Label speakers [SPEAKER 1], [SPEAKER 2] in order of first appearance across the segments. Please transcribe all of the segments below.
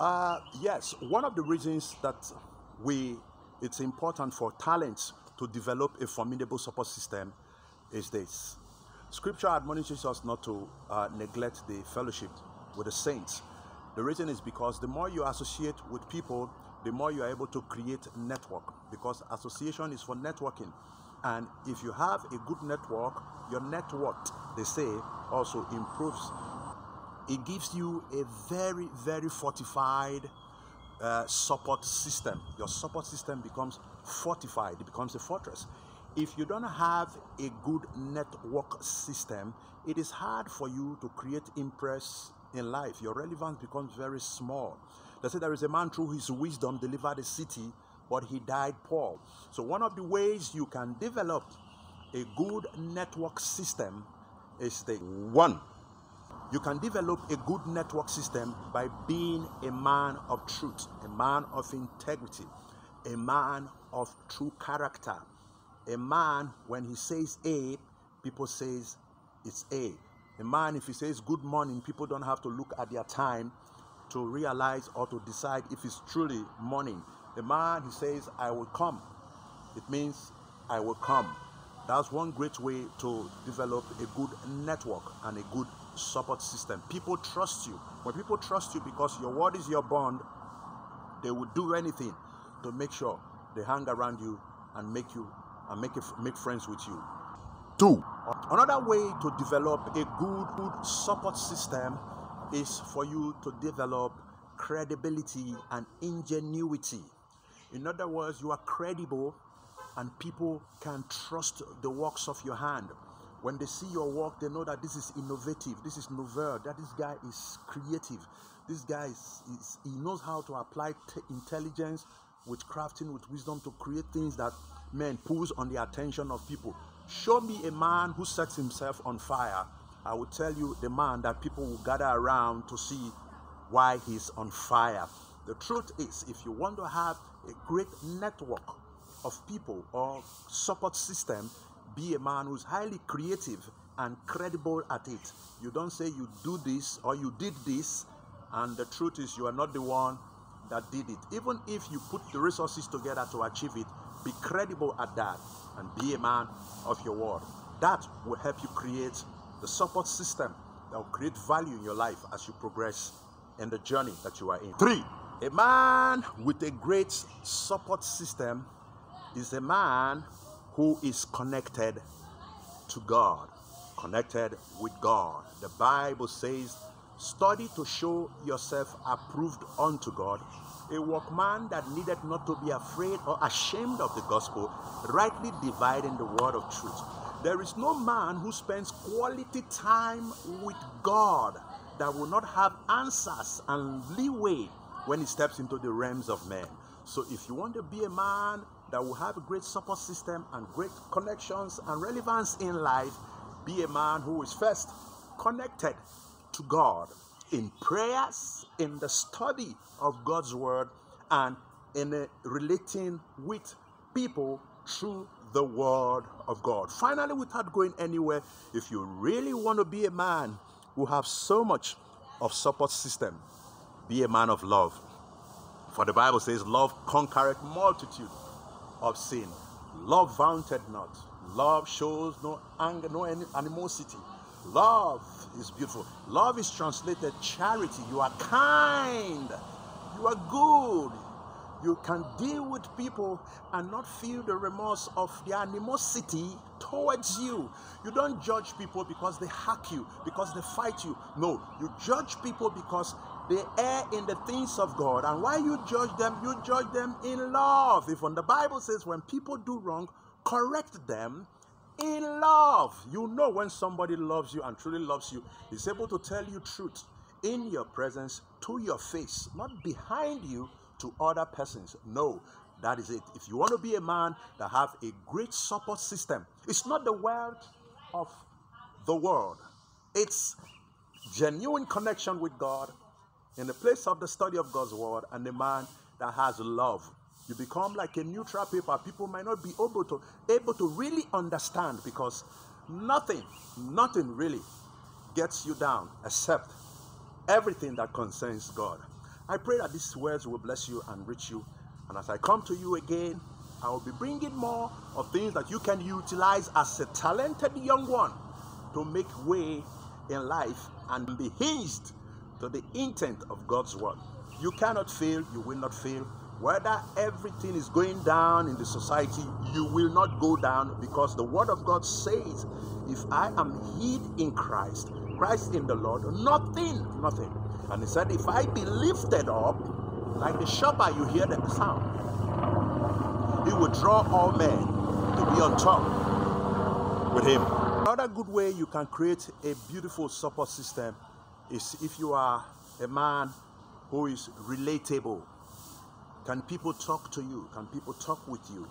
[SPEAKER 1] Uh, yes, one of the reasons that we it's important for talents to develop a formidable support system is this. Scripture admonishes us not to uh, neglect the fellowship with the saints. The reason is because the more you associate with people, the more you are able to create network because association is for networking. And if you have a good network, your network, they say, also improves. It gives you a very, very fortified uh, support system. Your support system becomes fortified, it becomes a fortress. If you don't have a good network system, it is hard for you to create impress in life. Your relevance becomes very small. They say there is a man through his wisdom delivered a city, but he died poor. So one of the ways you can develop a good network system is the one. You can develop a good network system by being a man of truth, a man of integrity, a man of true character. A man, when he says A, people says it's A. A man, if he says good morning, people don't have to look at their time to realize or to decide if it's truly morning. A man, he says, I will come. It means I will come. That's one great way to develop a good network and a good support system. People trust you. When people trust you because your word is your bond, they will do anything to make sure they hang around you and make you and make, it, make friends with you. Two, another way to develop a good, good support system is for you to develop credibility and ingenuity. In other words, you are credible and people can trust the works of your hand. When they see your work, they know that this is innovative, this is novel, that this guy is creative, this guy is, is he knows how to apply t- intelligence with crafting, with wisdom to create things that men pulls on the attention of people. Show me a man who sets himself on fire I will tell you the man that people will gather around to see why he's on fire. The truth is, if you want to have a great network of people or support system, be a man who's highly creative and credible at it. You don't say you do this or you did this, and the truth is, you are not the one that did it. Even if you put the resources together to achieve it, be credible at that and be a man of your word. That will help you create the support system that will create value in your life as you progress in the journey that you are in. Three, a man with a great support system is a man who is connected to God, connected with God. The Bible says, Study to show yourself approved unto God, a workman that needed not to be afraid or ashamed of the gospel, rightly dividing the word of truth. There is no man who spends quality time with God that will not have answers and leeway when he steps into the realms of men. So, if you want to be a man that will have a great support system and great connections and relevance in life, be a man who is first connected to God in prayers, in the study of God's word, and in relating with people through the word of God. Finally, without going anywhere, if you really want to be a man who have so much of support system, be a man of love. For the Bible says, love conquereth multitude of sin. Love vaunted not. Love shows no anger, no animosity. Love is beautiful. Love is translated charity. You are kind. You are good. You can deal with people and not feel the remorse of their animosity towards you. You don't judge people because they hack you, because they fight you. No, you judge people because they err in the things of God. And why you judge them, you judge them in love. When the Bible says when people do wrong, correct them in love. You know when somebody loves you and truly loves you, is able to tell you truth in your presence, to your face, not behind you, to other persons. No, that is it. If you want to be a man that have a great support system, it's not the wealth of the world. It's genuine connection with God in the place of the study of God's word and the man that has love. You become like a neutral paper. People might not be able to able to really understand because nothing, nothing really gets you down except everything that concerns God. I pray that these words will bless you and reach you. And as I come to you again, I will be bringing more of things that you can utilize as a talented young one to make way in life and be hinged to the intent of God's word. You cannot fail, you will not fail. Whether everything is going down in the society, you will not go down because the word of God says, if I am hid in Christ, Christ in the Lord, nothing, nothing. And he said, if I be lifted up, like the shepherd, you hear the sound, he will draw all men to be on top with him. Another good way you can create a beautiful support system is if you are a man who is relatable. Can people talk to you? Can people talk with you?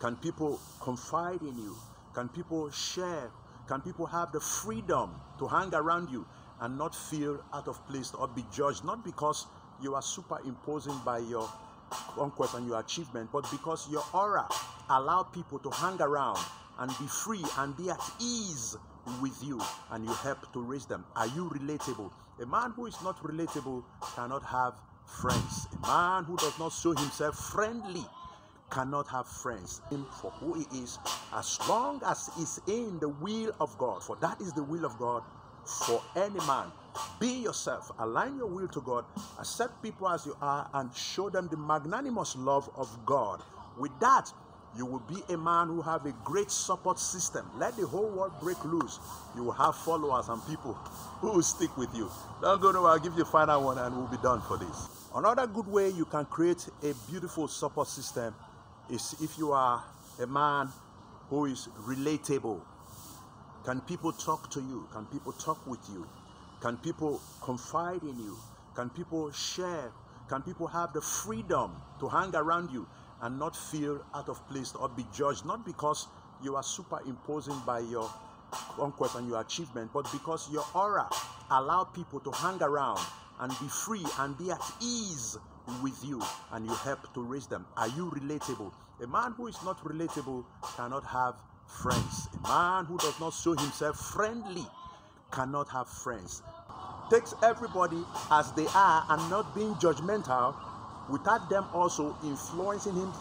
[SPEAKER 1] Can people confide in you? Can people share? Can people have the freedom to hang around you and not feel out of place or be judged? Not because you are superimposing by your conquest and your achievement, but because your aura allow people to hang around and be free and be at ease with you and you help to raise them. Are you relatable? A man who is not relatable cannot have friends. A man who does not show himself friendly cannot have friends. Him for who he is, as long as he's in the will of God, for that is the will of God for any man. Be yourself, align your will to God, accept people as you are, and show them the magnanimous love of God. With that, you will be a man who have a great support system. Let the whole world break loose. You will have followers and people who will stick with you. Don't go nowhere. I'll give you the final one and we'll be done for this. Another good way you can create a beautiful support system is if you are a man who is relatable. Can people talk to you? Can people talk with you? Can people confide in you? Can people share? Can people have the freedom to hang around you and not feel out of place or be judged? Not because you are superimposing by your conquest and your achievement, but because your aura allow people to hang around and be free and be at ease with you and you help to raise them. Are you relatable? A man who is not relatable cannot have friends. A man who does not show himself friendly cannot have friends. Takes everybody as they are and not being judgmental without them also influencing him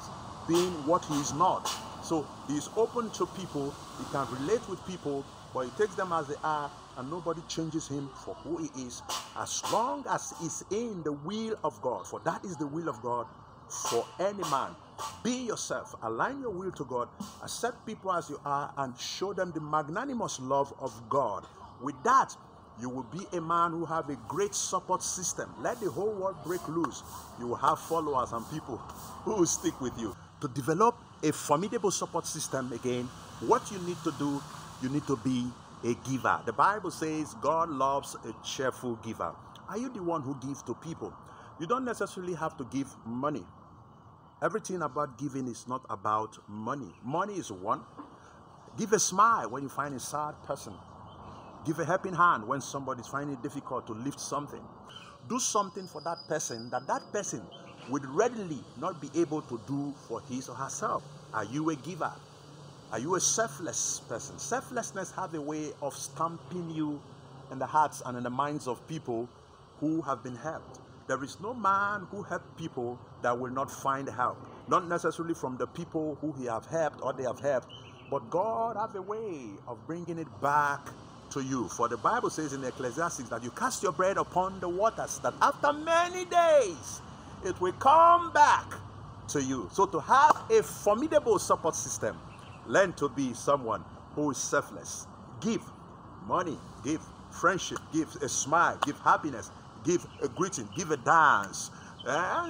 [SPEAKER 1] being what he is not. So he's open to people, he can relate with people, but he takes them as they are and nobody changes him for who he is as long as he's in the will of God. For that is the will of God for any man. Be yourself, align your will to God, accept people as you are, and show them the magnanimous love of God. With that, you will be a man who have a great support system. Let the whole world break loose. You will have followers and people who will stick with you. To develop a formidable support system again, what you need to do, you need to be a giver. The Bible says God loves a cheerful giver. Are you the one who gives to people? You don't necessarily have to give money. Everything about giving is not about money. Money is one. Give a smile when you find a sad person. Give a helping hand when somebody is finding it difficult to lift something. Do something for that person that that person would readily not be able to do for his or herself. Are you a giver? Are you a selfless person? Selflessness have a way of stamping you in the hearts and in the minds of people who have been helped. There is no man who helped people that will not find help. Not necessarily from the people who he have helped or they have helped, but God have a way of bringing it back to you. For the Bible says in Ecclesiastes that you cast your bread upon the waters, that after many days it will come back to you. So to have a formidable support system, learn to be someone who is selfless. Give money, give friendship, give a smile, give happiness, give a greeting, give a dance. Uh,